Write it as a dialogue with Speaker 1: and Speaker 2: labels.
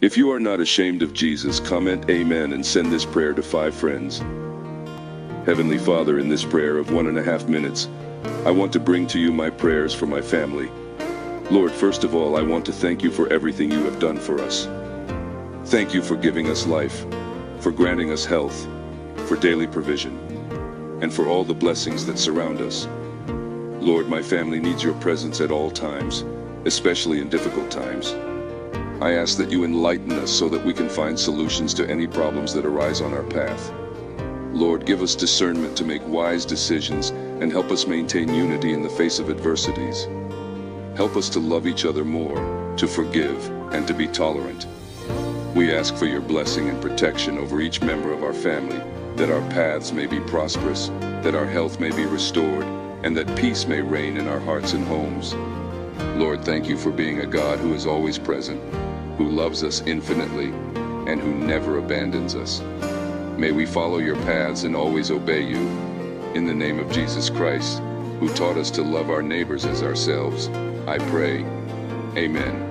Speaker 1: If you are not ashamed of Jesus, comment Amen and send this prayer to five friends. Heavenly Father, in this prayer of one and a half minutes, I want to bring to you my prayers for my family. Lord, first of all, I want to thank you for everything you have done for us. Thank you for giving us life, for granting us health, for daily provision, and for all the blessings that surround us. Lord, my family needs your presence at all times, especially in difficult times. I ask that you enlighten us so that we can find solutions to any problems that arise on our path. Lord, give us discernment to make wise decisions and help us maintain unity in the face of adversities. Help us to love each other more, to forgive, and to be tolerant. We ask for your blessing and protection over each member of our family, that our paths may be prosperous, that our health may be restored, and that peace may reign in our hearts and homes. Lord, thank you for being a God who is always present, who loves us infinitely, and who never abandons us. May we follow your paths and always obey you. In the name of Jesus Christ, who taught us to love our neighbors as ourselves, I pray. Amen.